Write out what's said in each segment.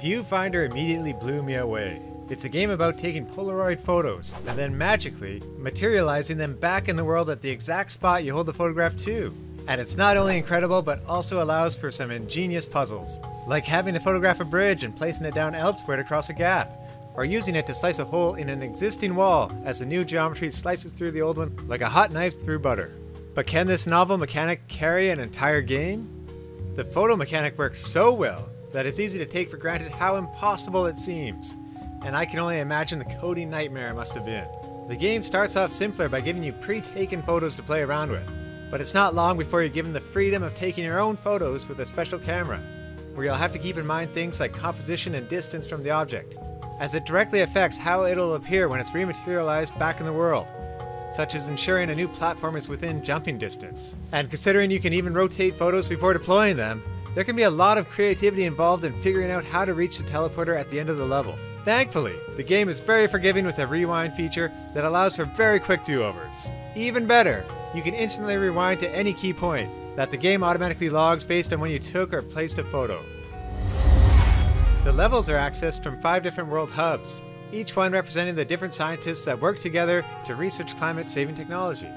Viewfinder immediately blew me away. It's a game about taking Polaroid photos and then magically materializing them back in the world at the exact spot you hold the photograph to. And it's not only incredible, but also allows for some ingenious puzzles, like having to photograph a bridge and placing it down elsewhere to cross a gap, or using it to slice a hole in an existing wall as the new geometry slices through the old one like a hot knife through butter. But can this novel mechanic carry an entire game? The photo mechanic works so well that it's easy to take for granted how impossible it seems, and I can only imagine the coding nightmare it must have been. The game starts off simpler by giving you pre-taken photos to play around with, but it's not long before you're given the freedom of taking your own photos with a special camera, where you'll have to keep in mind things like composition and distance from the object, as it directly affects how it'll appear when it's rematerialized back in the world, such as ensuring a new platform is within jumping distance. And considering you can even rotate photos before deploying them, there can be a lot of creativity involved in figuring out how to reach the teleporter at the end of the level. Thankfully, the game is very forgiving with a rewind feature that allows for very quick do-overs. Even better, you can instantly rewind to any key point that the game automatically logs based on when you took or placed a photo. The levels are accessed from five different world hubs, each one representing the different scientists that work together to research climate saving technology.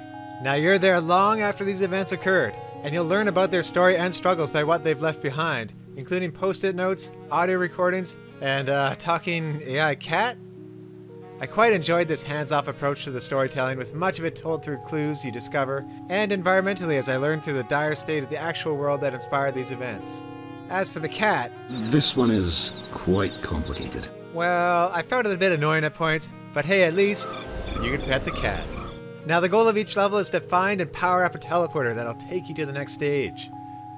Now you're there long after these events occurred, and you'll learn about their story and struggles by what they've left behind, including post it notes, audio recordings, and uh, talking AI cat. I quite enjoyed this hands off approach to the storytelling, with much of it told through clues you discover, and environmentally as I learned through the dire state of the actual world that inspired these events. As for the cat, This one is quite complicated. well, I found it a bit annoying at points, but hey, at least you can pet the cat. Now, the goal of each level is to find and power up a teleporter that'll take you to the next stage.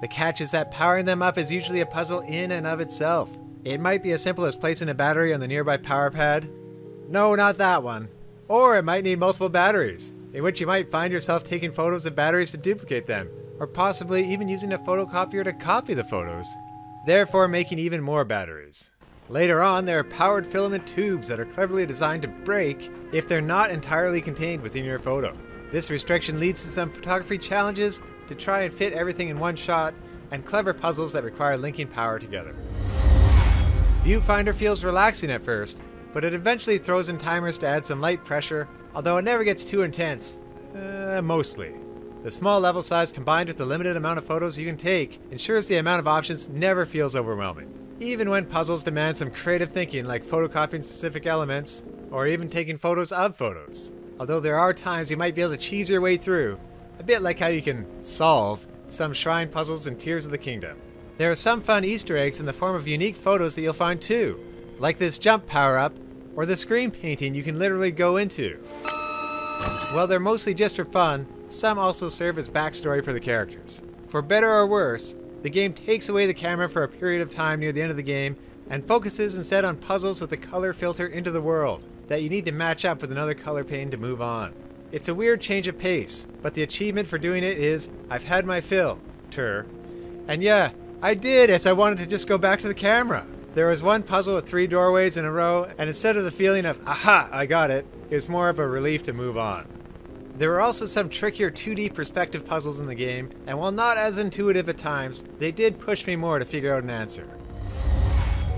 The catch is that powering them up is usually a puzzle in and of itself. It might be as simple as placing a battery on the nearby power pad. No, not that one. Or it might need multiple batteries, in which you might find yourself taking photos of batteries to duplicate them, or possibly even using a photocopier to copy the photos, therefore making even more batteries. Later on, there are powered filament tubes that are cleverly designed to break if they're not entirely contained within your photo. This restriction leads to some photography challenges to try and fit everything in one shot, and clever puzzles that require linking power together. Viewfinder feels relaxing at first, but it eventually throws in timers to add some light pressure, although it never gets too intense. Uh, mostly. The small level size combined with the limited amount of photos you can take ensures the amount of options never feels overwhelming. Even when puzzles demand some creative thinking like photocopying specific elements, or even taking photos of photos. Although there are times you might be able to cheese your way through, a bit like how you can solve some shrine puzzles in Tears of the Kingdom. There are some fun Easter eggs in the form of unique photos that you'll find too, like this jump power up or the screen painting you can literally go into. While they're mostly just for fun, some also serve as backstory for the characters. For better or worse, the game takes away the camera for a period of time near the end of the game and focuses instead on puzzles with a color filter into the world that you need to match up with another color pane to move on. It's a weird change of pace, but the achievement for doing it is I've had my fill, tur. And yeah, I did as I wanted to just go back to the camera. There was one puzzle with three doorways in a row, and instead of the feeling of, aha, I got it, it's more of a relief to move on. There were also some trickier 2D perspective puzzles in the game, and while not as intuitive at times, they did push me more to figure out an answer.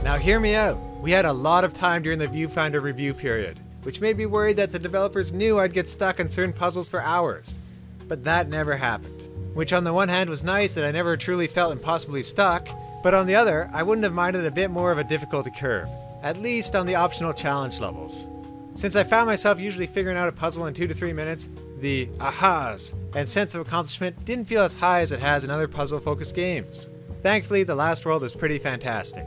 Now hear me out. We had a lot of time during the Viewfinder review period, which made me worried that the developers knew I'd get stuck on certain puzzles for hours. But that never happened. Which on the one hand was nice that I never truly felt impossibly stuck, but on the other, I wouldn't have minded a bit more of a difficulty curve, at least on the optional challenge levels. Since I found myself usually figuring out a puzzle in two to three minutes, the ahas and sense of accomplishment didn't feel as high as it has in other puzzle focused games. Thankfully, the last world is pretty fantastic.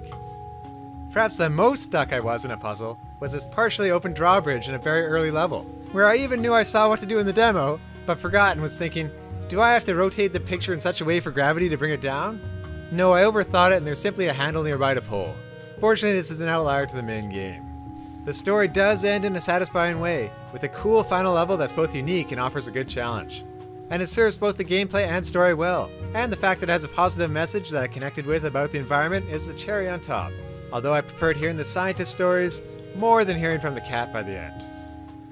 Perhaps the most stuck I was in a puzzle was this partially open drawbridge in a very early level, where I even knew I saw what to do in the demo, but forgot and was thinking, do I have to rotate the picture in such a way for gravity to bring it down? No, I overthought it and there's simply a handle nearby to pull. Fortunately, this is an outlier to the main game. The story does end in a satisfying way, with a cool final level that's both unique and offers a good challenge. And it serves both the gameplay and story well, and the fact that it has a positive message that I connected with about the environment is the cherry on top. Although I preferred hearing the scientist stories more than hearing from the cat by the end.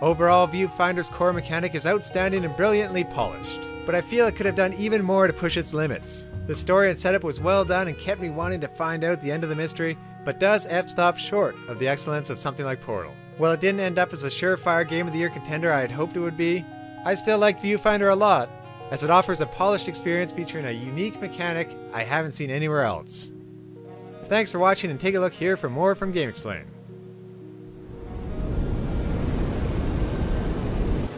Overall, Viewfinder's core mechanic is outstanding and brilliantly polished, but I feel it could have done even more to push its limits. The story and setup was well done and kept me wanting to find out the end of the mystery, but does f-stop short of the excellence of something like Portal. While it didn't end up as a surefire Game of the Year contender I had hoped it would be, I still like Viewfinder a lot, as it offers a polished experience featuring a unique mechanic I haven't seen anywhere else. Thanks for watching and take a look here for more from GameXplain.